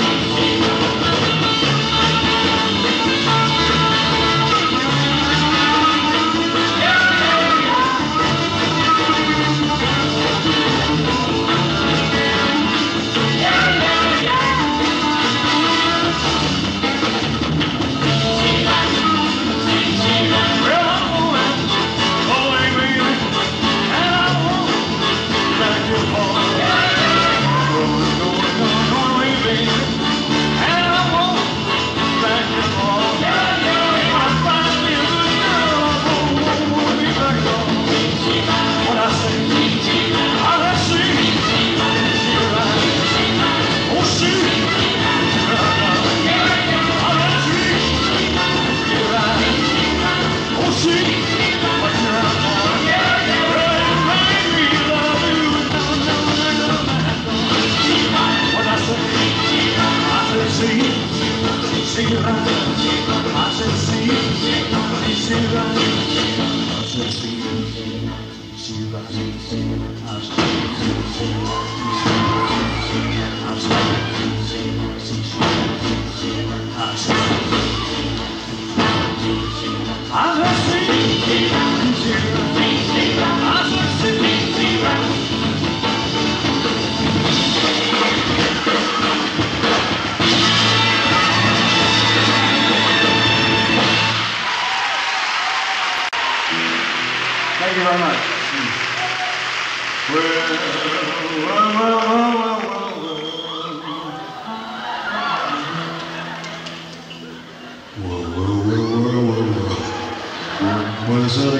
Thank you.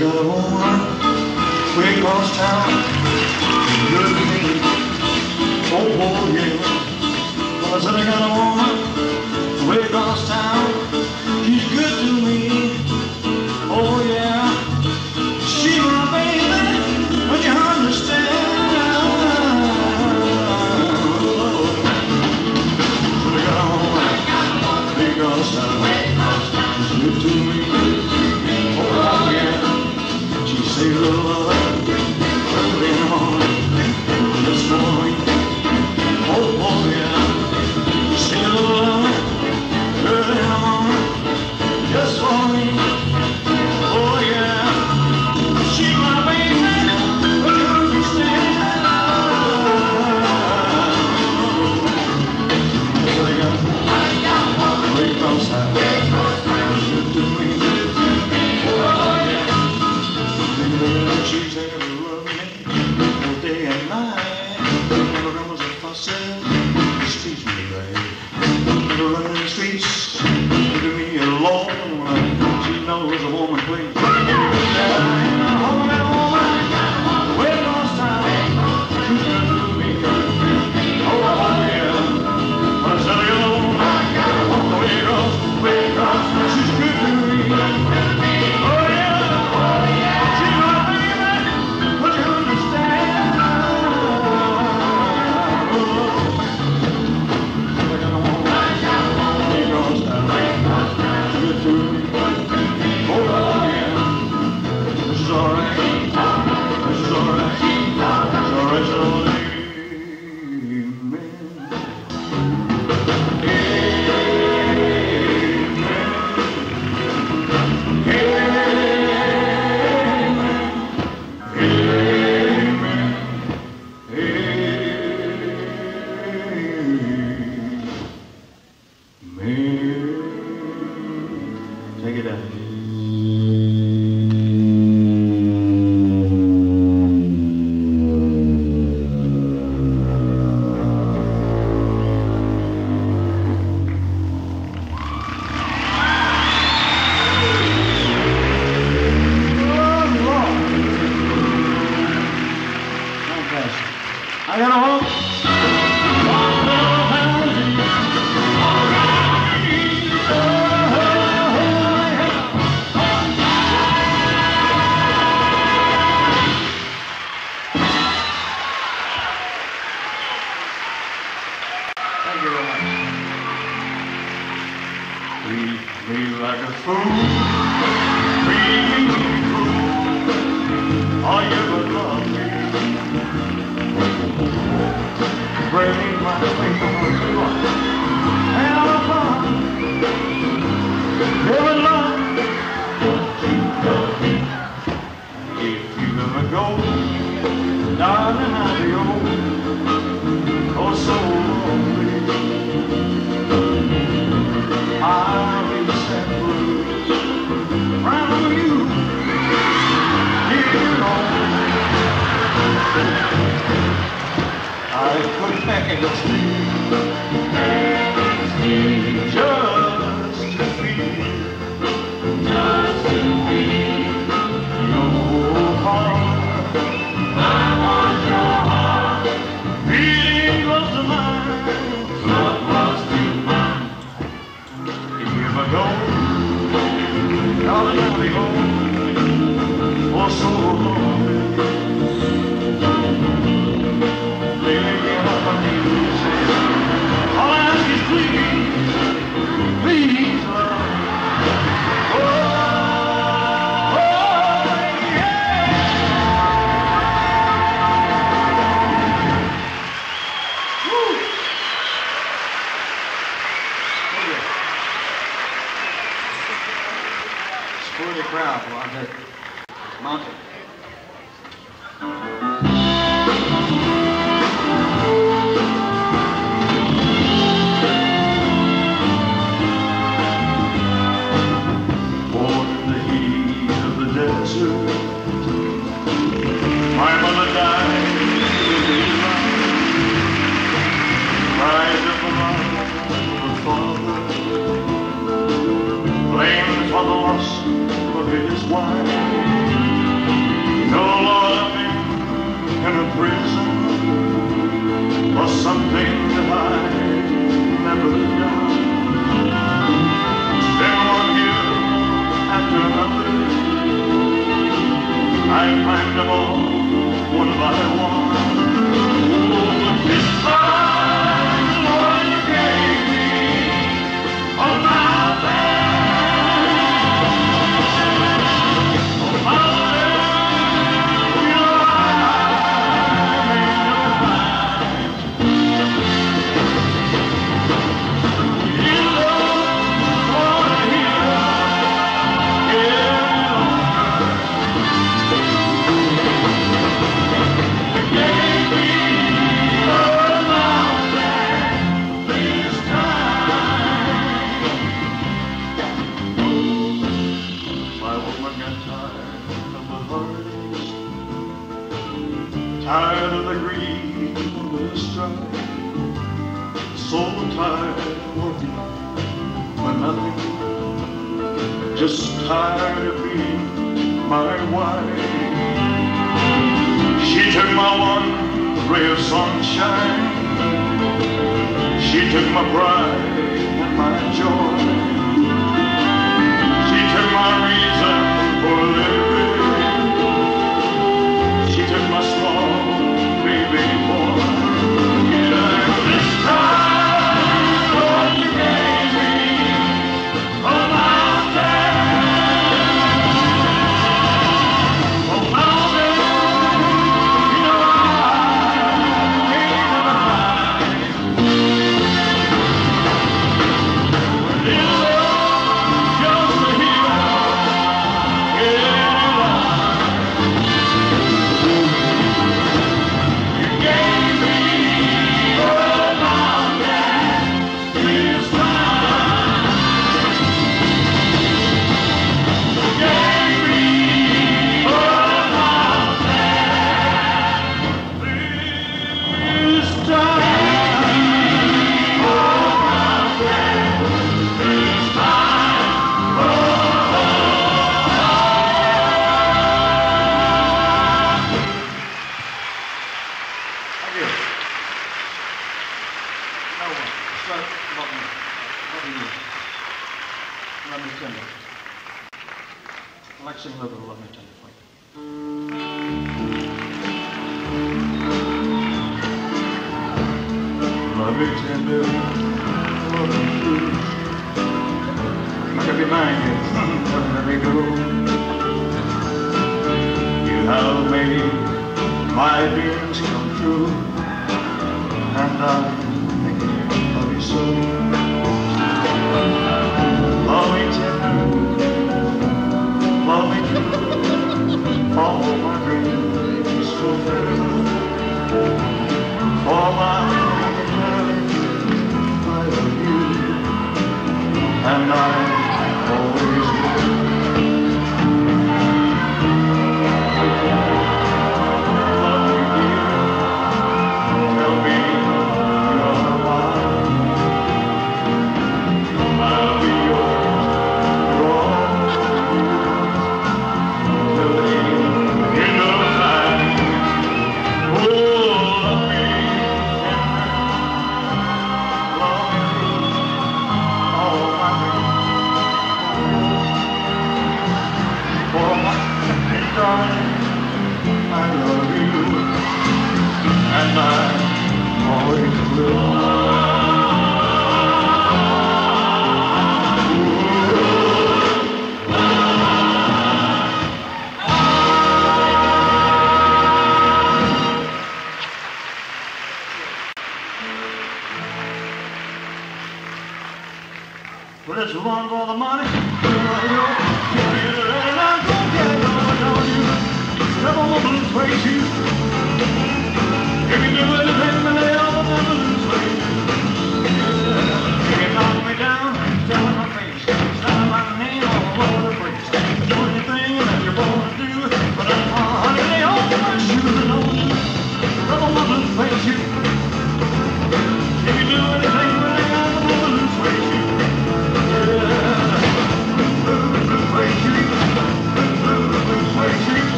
Got a woman way across town. Mountain.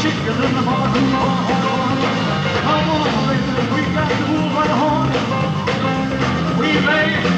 chickens in the barn. Come on, baby, we got the by the horn. We may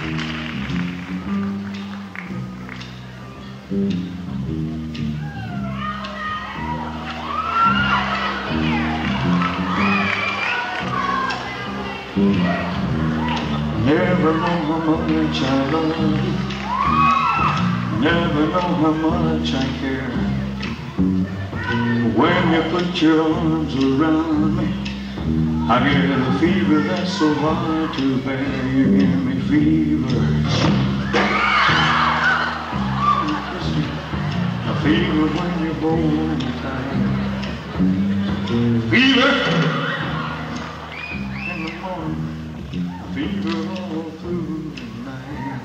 Never know how much I love. Never know how much I care. When you put your arms around me I get a fever that's so hard to bear me fevers. A fever when you hold me tight. Fever. in the morning, fever all through the night.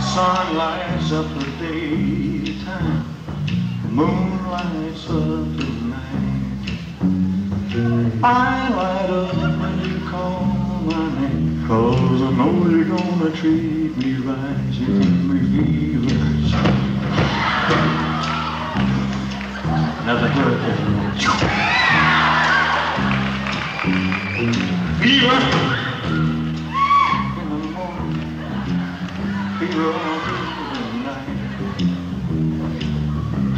Sun lights up the daytime, moon lights up the night. I light up when you call my name, cause I know you're gonna treat me right. You give me fevers. Another hurricane. Fever.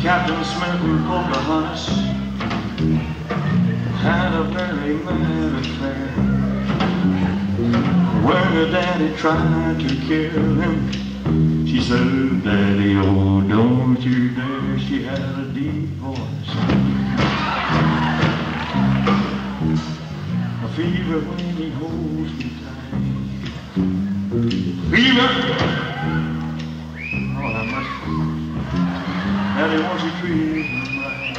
Captain Smith and Pocahontas had a very mad affair. When her daddy tried to kill him, she said, Daddy, oh, don't you dare. She had a deep voice. A fever when he holds me tight. Fever! Oh, that much. Daddy wants you treat him right.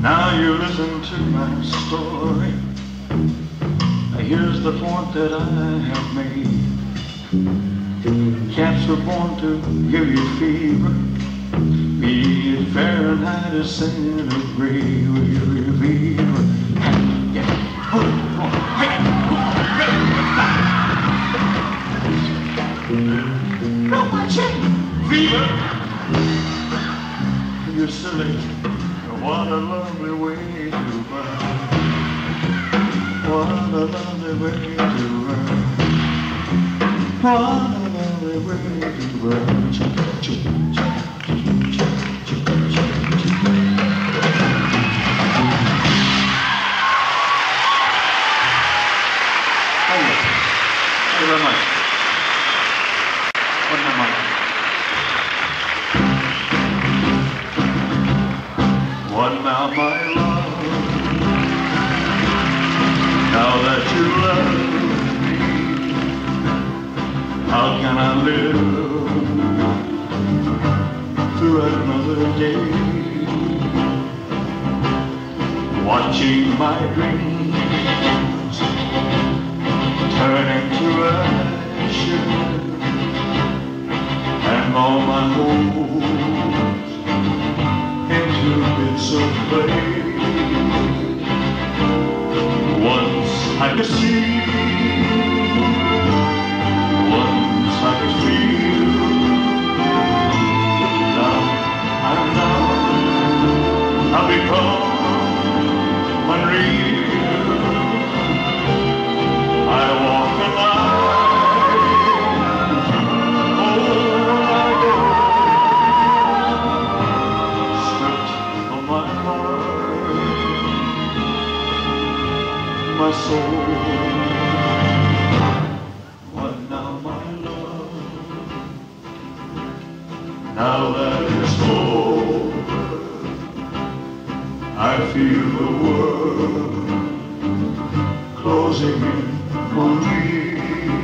Now you listen to my story. Here's the point that I have made. Cats were born to give you fever. Be it Fahrenheit or centigrade, will you fever? Fever, you're silly. What a lovely way What a lovely way to run. My dreams comigo.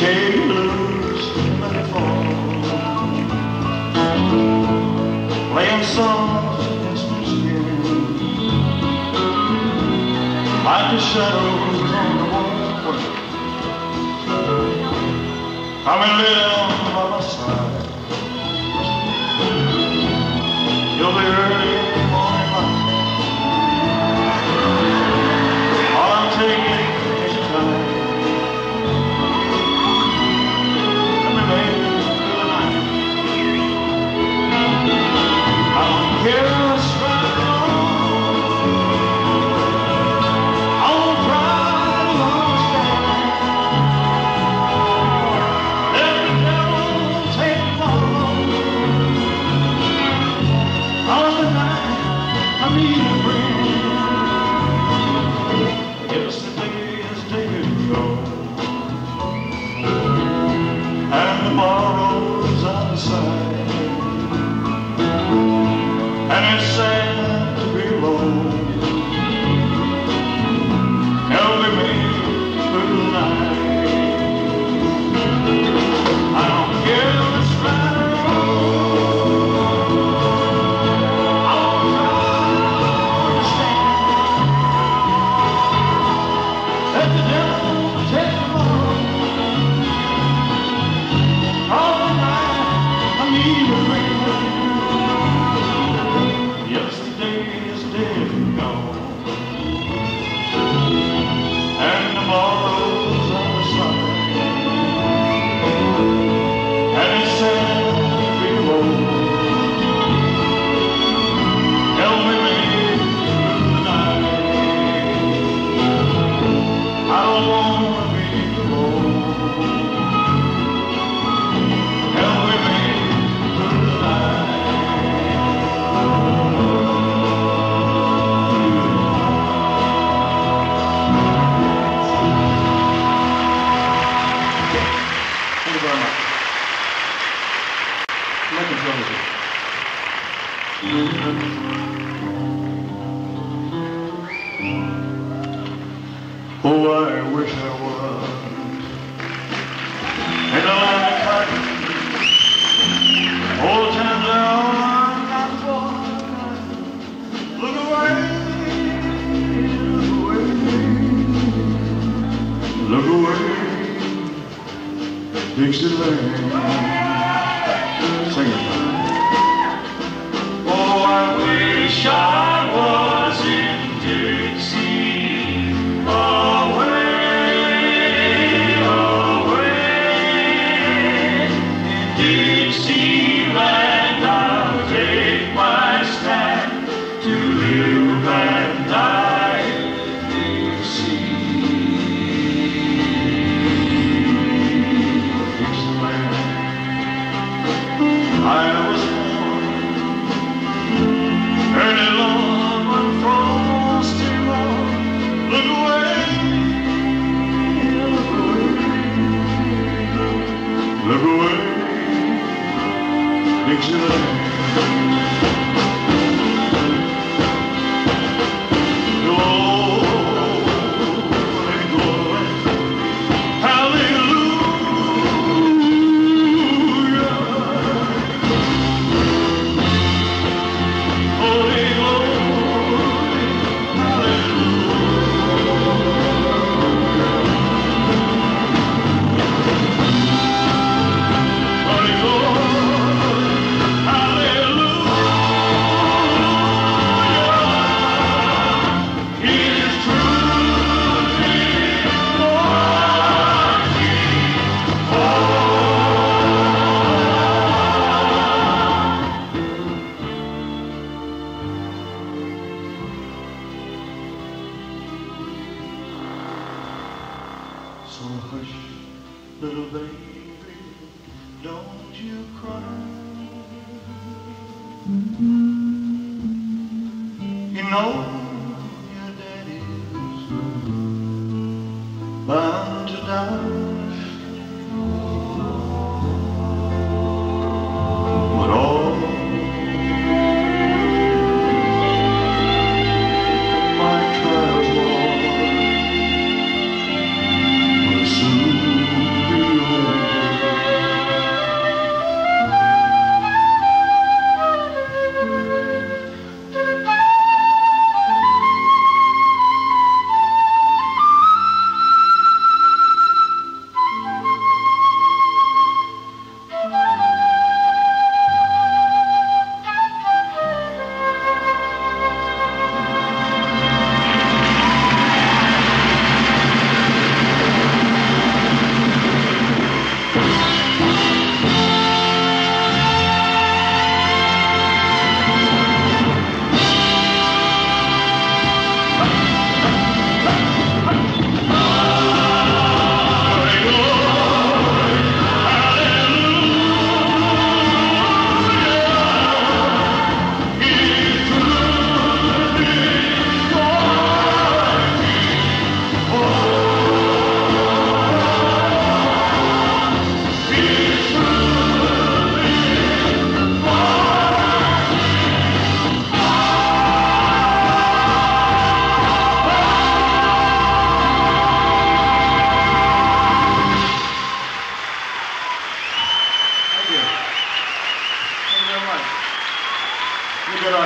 sailors in the fall, playing songs against the skin, like the shadows on the wall. Come and live by my side. You'll be early.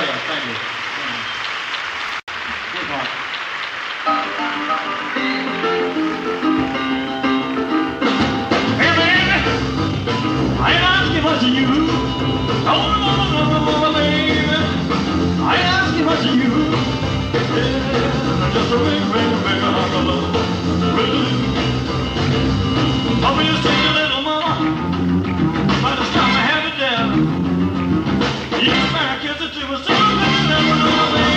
Oh, thank you. Goodbye. Hey, man, I ask you what you Oh, no, no, no, baby. I ask you what you Yeah, just a ring, ring, ring, hug a little. Ring. Over your sweet little mama. Single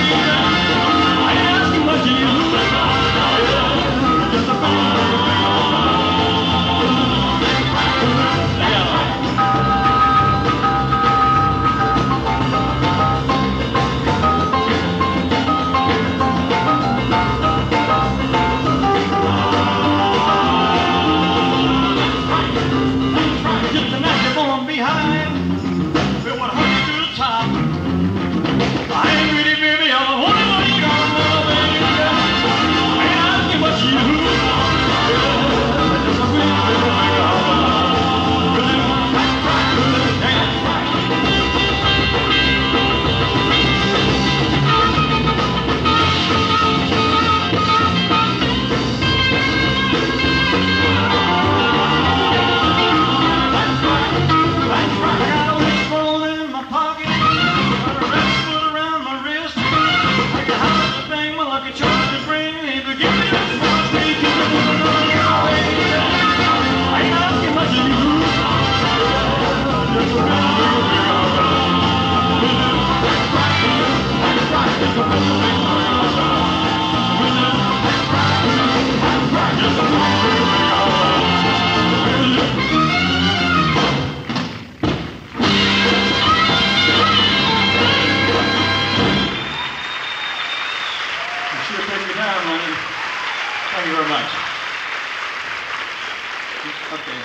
Okay,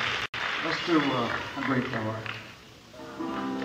let's do uh, a great flower.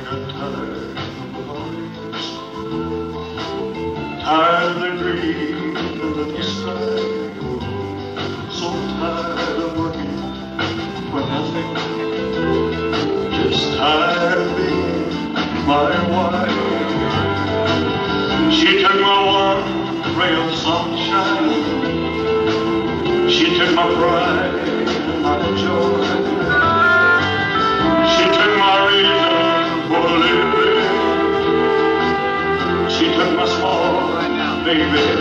Tired of the and the so tired of working for nothing, just tired of being my wife. She took my one ray of sunshine, she took my pride and my joy. baby.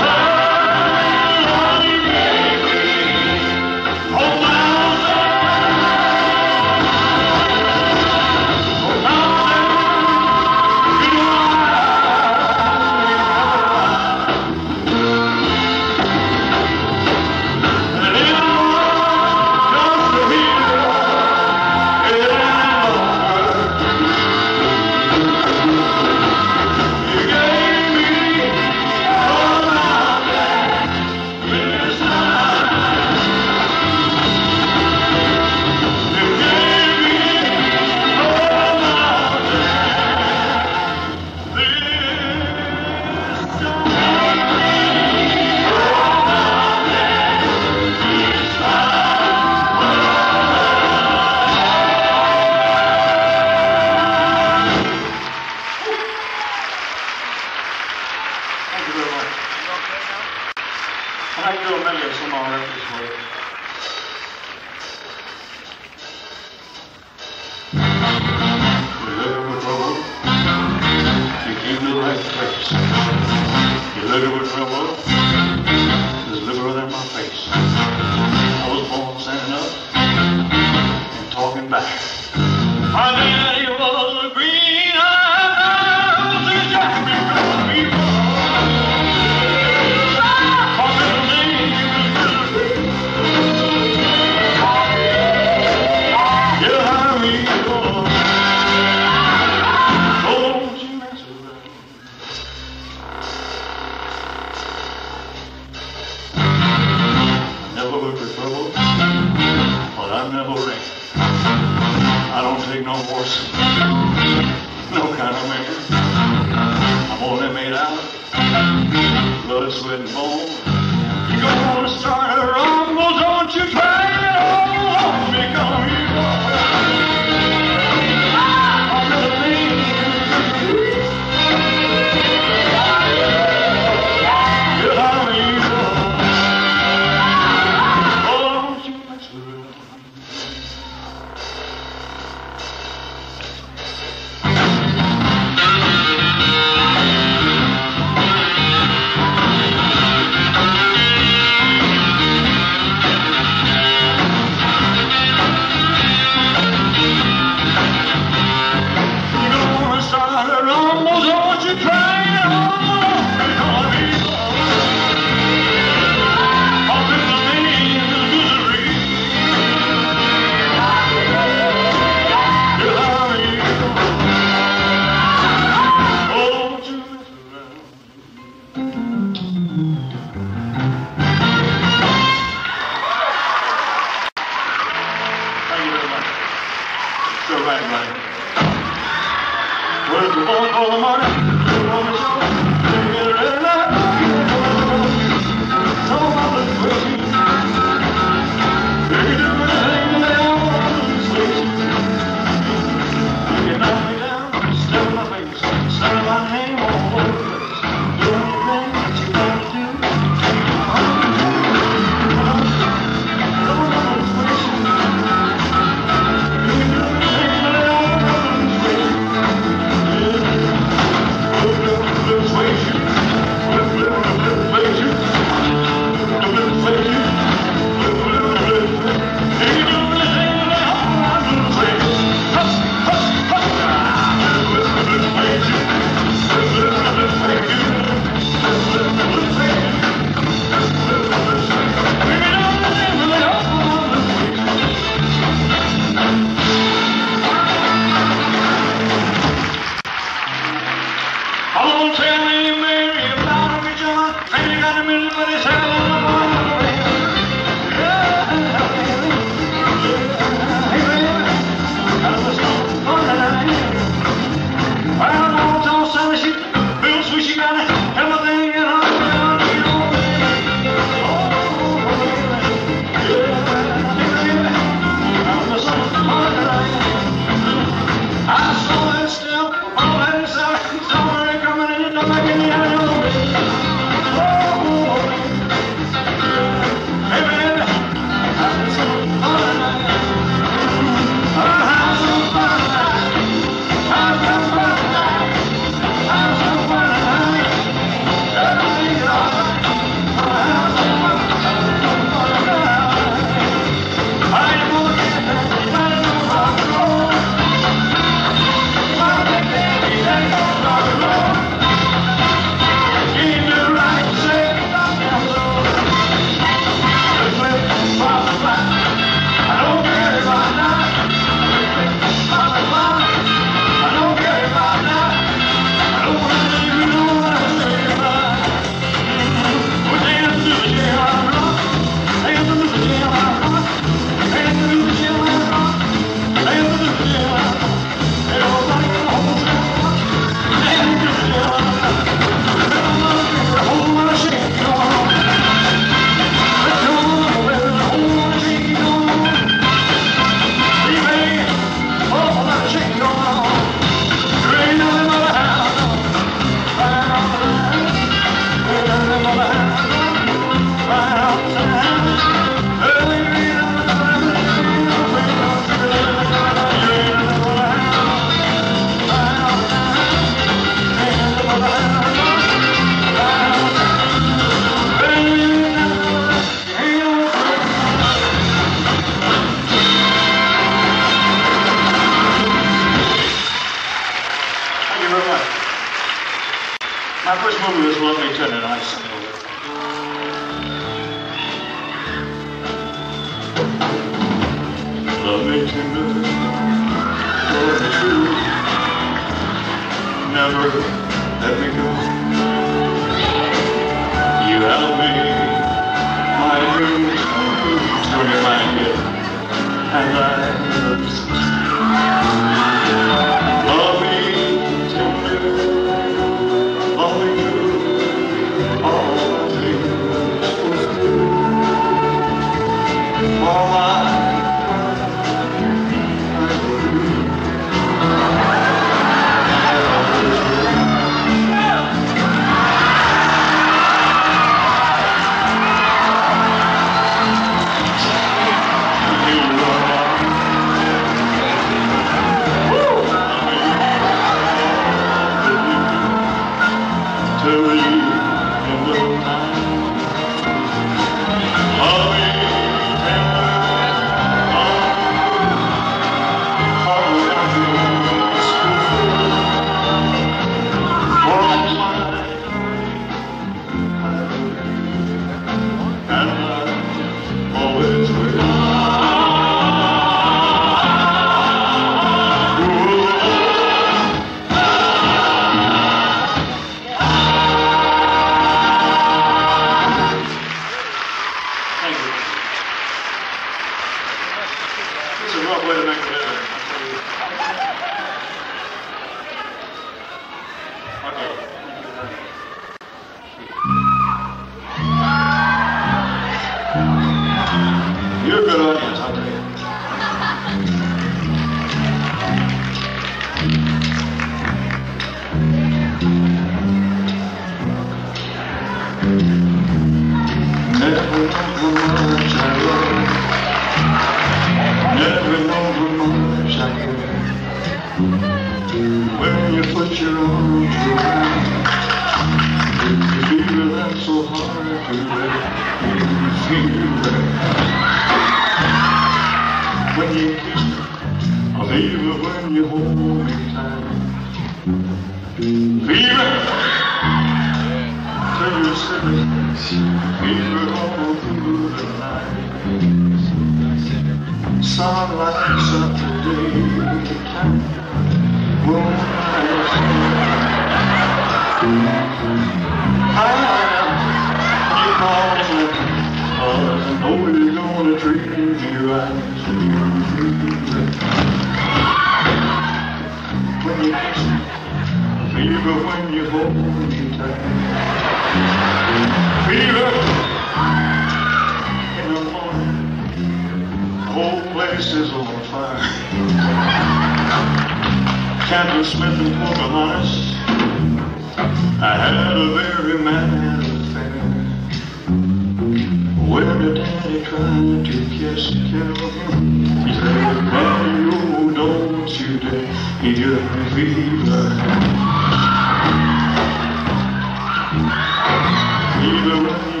Fever when he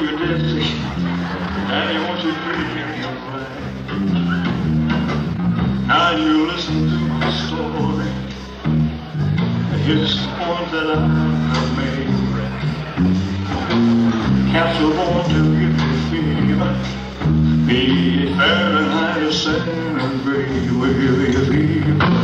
your dead. And he wants to hear him play. Now you listen to my story. Here's the point that I have made. Capsule born to give me fever. Be Fahrenheit or centigrade, will you feel?